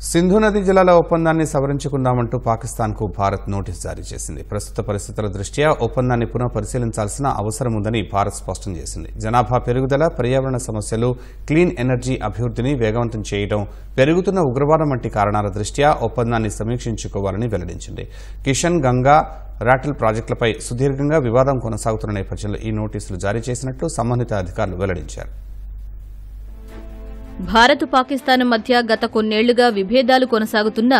సింధు నది జలాల ఒప్పందాన్ని సవరించుకుందామంటూ పాకిస్తాన్కు భారత్ నోటీస్ జారీ చేసింది. ప్రస్తుత పరిస్థితుల దృష్ట్యా ఒప్పందాన్ని పునః పరిశీలించాల్సిన అవసరం ఉందని భారత్ స్పష్టం చేసింది. జనాభా పెరుగుదల పర్యావరణ సమస్యలు క్లీన్ ఎనర్జీ అభివృద్ధిని వేగవంతం చేయడం పెరుగుతున్న ఉగ్రవాదం వంటి కారణాల దృష్ట్యా ఒప్పందాన్ని సమీక్షించుకోవాలని వెల్లడించింది. కిషన్ గంగా రాటిల్ ప్రాజెక్టులపై సుదీర్ఘంగా వివాదం కొనసాగుతున్న నేపథ్యంలో ఈ నోటీసులు జారీ చేసినట్లు సంబంధిత అధికారులు వెల్లడించారు. భారత్ పాకిస్తాన్ మధ్య గత కొన్నేళ్ళుగా విభేదాలు కొనసాగుతున్న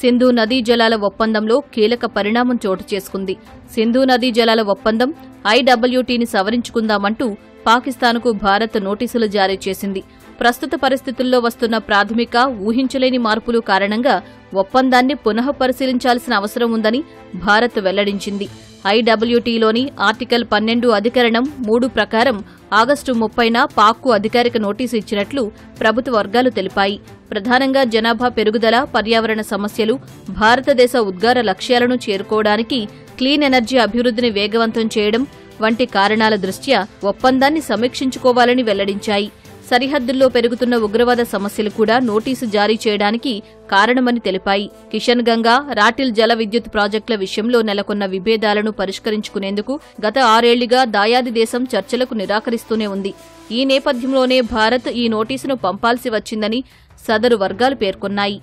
సింధు నదీ జలాల ఒప్పందంలో కీలక పరిణామం చోటు చేసుకుంది. సింధు నదీ జలాల ఒప్పందం ఐడబ్ల్యూటీని సవరించుకుందామంటూ పాకిస్తాన్కు భారత్ నోటీసులు జారీ చేసింది. ప్రస్తుత పరిస్థితుల్లో వస్తున్న ప్రాథమిక ఊహించలేని మార్పులు కారణంగా ఒప్పందాన్ని పునః పరిశీలించాల్సిన అవసరం ఉందని భారత్ వెల్లడించింది. ఐడబ్ల్యూటీలోని ఆర్టికల్ పన్నెండు అధికరణం మూడు ప్రకారం ఆగస్టు ముప్పైన పాక్కు అధికారిక నోటీసు ఇచ్చినట్లు ప్రభుత్వ వర్గాలు తెలిపాయి. ప్రధానంగా జనాభా పెరుగుదల పర్యావరణ సమస్యలు భారతదేశ ఉద్గార లక్ష్యాలను చేరుకోవడానికి క్లీన్ ఎనర్జీ అభివృద్ధిని వేగవంతం చేయడం వంటి కారణాల దృష్ట్యా ఒప్పందాన్ని సమీక్షించుకోవాలని వెల్లడించాయి. సరిహద్దుల్లో పెరుగుతున్న ఉగ్రవాద సమస్యలు కూడా నోటీసు జారీ చేయడానికి కారణమని తెలిపాయి. కిషన్ గంగా రాటిల్ జల విద్యుత్ ప్రాజెక్టుల విషయంలో నెలకొన్న విభేదాలను పరిష్కరించుకునేందుకు గత ఆరేళ్ళుగా దాయాది దేశం చర్చలకు నిరాకరిస్తూనే ఉంది. ఈ నేపథ్యంలోనే భారత్ ఈ నోటీసును పంపాల్సి వచ్చిందని సదరు వర్గాలు పేర్కొన్నాయి.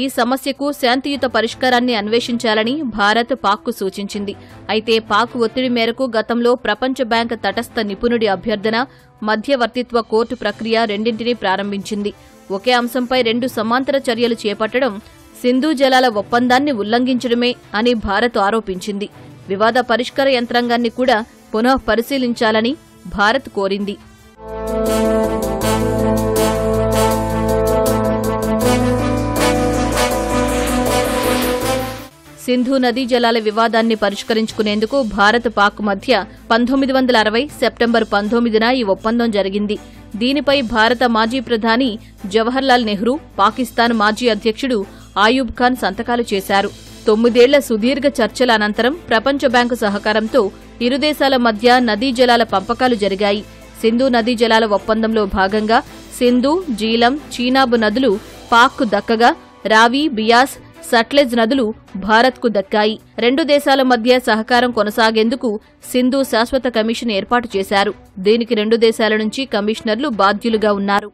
ఈ సమస్యకు శాంతియుత పరిష్కారాన్ని అన్వేషించాలని భారత్ పాక్కు సూచించింది. అయితే పాక్ ఒత్తిడి మేరకు గతంలో ప్రపంచ బ్యాంక్ తటస్థ నిపుణుడి అభ్యర్థన మధ్యవర్తిత్వ కోర్టు ప్రక్రియ రెండింటినీ ప్రారంభించింది. ఒకే అంశంపై రెండు సమాంతర చర్యలు చేపట్టడం సింధు జలాల ఒప్పందాన్ని ఉల్లంఘించడమే అని భారత్ ఆరోపించింది. వివాద పరిష్కార యంత్రాంగాన్ని కూడా పునః పరిశీలించాలని భారత్ కోరింది. సింధు నదీ జలాల వివాదాన్ని పరిష్కరించుకునేందుకు భారత్ పాక్ మధ్య పంతొమ్మిది వందల అరవై సెప్టెంబర్ పంతొమ్మిదిన ఈ ఒప్పందం జరిగింది. దీనిపై భారత మాజీ ప్రధాని జవహర్లాల్ నెహ్రూ పాకిస్తాన్ మాజీ అధ్యక్షుడు ఆయూబ్ ఖాన్ సంతకాలు చేశారు. తొమ్మిదేళ్ళ సుదీర్ఘ చర్చల అనంతరం ప్రపంచ బ్యాంకు సహకారంతో ఇరు దేశాల మధ్య నదీ జలాల పంపకాలు జరిగాయి. సింధు నదీ జలాల ఒప్పందంలో భాగంగా సింధు జీలం చీనాబ్ నదులు పాక్కు దక్కగా రావి బియాస్ సట్లెజ్ నదులు భారత్కు దక్కాయి. రెండు దేశాల మధ్య సహకారం కొనసాగేందుకు సింధు శాశ్వత కమిషన్ ఏర్పాటు చేశారు. దీనికి రెండు దేశాల నుంచి కమిషనర్లు బాధ్యులుగా ఉన్నారు.